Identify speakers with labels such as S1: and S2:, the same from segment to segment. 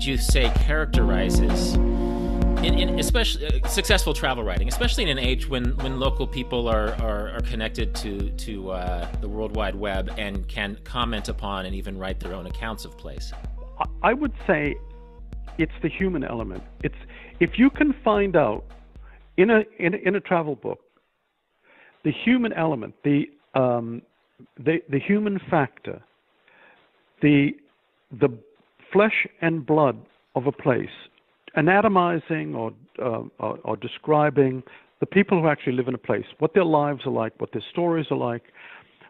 S1: would you say characterizes in, in especially uh, successful travel writing, especially in an age when, when local people are, are, are connected to to uh, the World Wide Web and can comment upon and even write their own accounts of place?
S2: I would say it's the human element. It's if you can find out in a in a, in a travel book the human element, the um, the the human factor, the the flesh and blood of a place anatomizing or, uh, or, or describing the people who actually live in a place, what their lives are like, what their stories are like,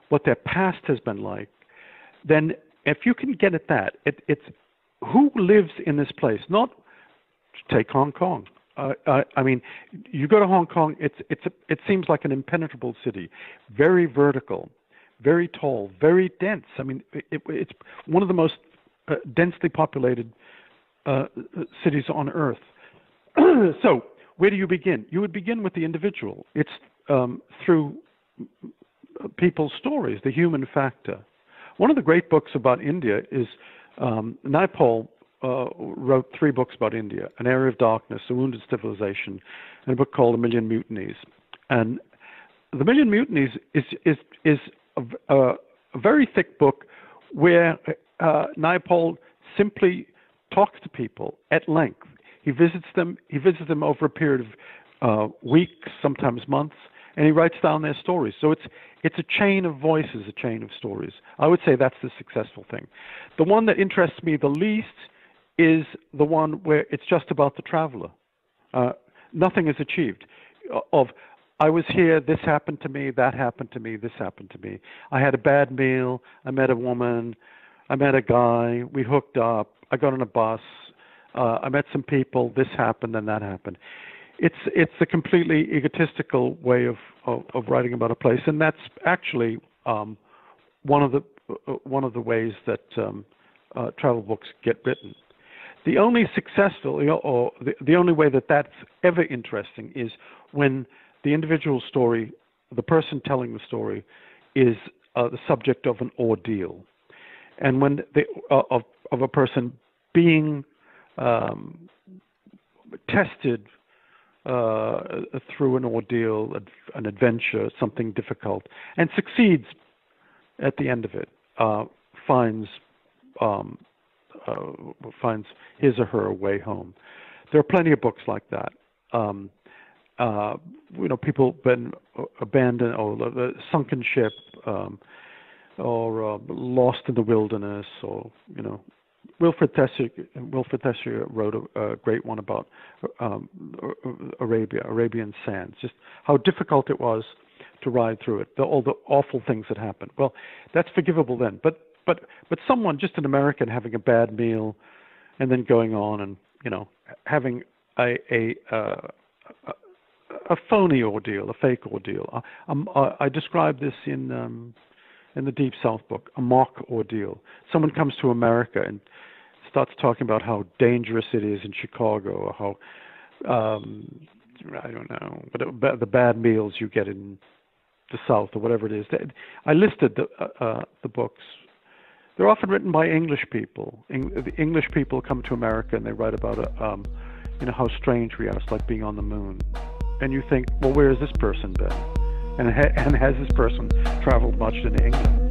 S2: what their past has been like, then if you can get at that, it, it's who lives in this place. Not take Hong Kong. Uh, I, I mean, you go to Hong Kong, it's it's a, it seems like an impenetrable city, very vertical, very tall, very dense. I mean, it, it's one of the most uh, densely populated uh, cities on Earth. so, where do you begin? You would begin with the individual. It's um, through people's stories, the human factor. One of the great books about India is um, Naipaul uh, wrote three books about India: An Area of Darkness, A Wounded Civilization, and a book called A Million Mutinies. And the Million Mutinies is is is a, a, a very thick book where uh, Naipaul simply talks to people at length. He visits them. He visits them over a period of uh, weeks, sometimes months, and he writes down their stories. So it's it's a chain of voices, a chain of stories. I would say that's the successful thing. The one that interests me the least is the one where it's just about the traveler. Uh, nothing is achieved. Of I was here, this happened to me, that happened to me, this happened to me. I had a bad meal. I met a woman. I met a guy. We hooked up. I got on a bus. Uh, I met some people. This happened and that happened. It's it's a completely egotistical way of, of, of writing about a place, and that's actually um, one of the uh, one of the ways that um, uh, travel books get written. The only successful, or the, the only way that that's ever interesting is when the individual story, the person telling the story, is uh, the subject of an ordeal and when they, uh, of of a person being um, tested uh, through an ordeal, an adventure, something difficult, and succeeds at the end of it, uh, finds um, uh, finds his or her way home. There are plenty of books like that. Um, uh, you know, people been abandoned or the sunken ship. Um, or uh, Lost in the Wilderness, or you know, Wilfred Thesiger, Wilfred Thesiger wrote a, a great one about um, Arabia, Arabian sands, just how difficult it was to ride through it, the, all the awful things that happened. Well, that's forgivable then, but but but someone, just an American, having a bad meal, and then going on and you know having a a uh, a, a phony ordeal, a fake ordeal. I, um, I describe this in um, in the Deep South book, a mock ordeal. Someone comes to America and starts talking about how dangerous it is in Chicago, or how um, I don't know, but the bad meals you get in the South, or whatever it is. I listed the uh, uh, the books. They're often written by English people. Eng- the English people come to America and they write about a, um, you know how strange we are. It's like being on the moon, and you think, well, where has this person been? And, ha- and has this person traveled much in England?